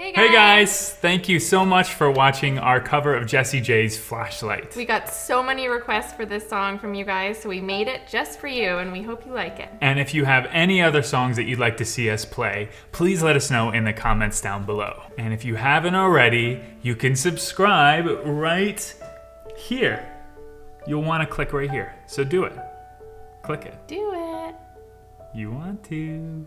Hey guys. Hey guys, thank you so much for watching our cover of Jessie J's Flashlight. We got so many requests for this song from you guys, so we made it just for you, and we hope you like it. And if you have any other songs that you'd like to see us play, please let us know in the comments down below. And if you haven't already, you can subscribe right here. You'll want to click right here, so do it. Click it. Do it. You want to.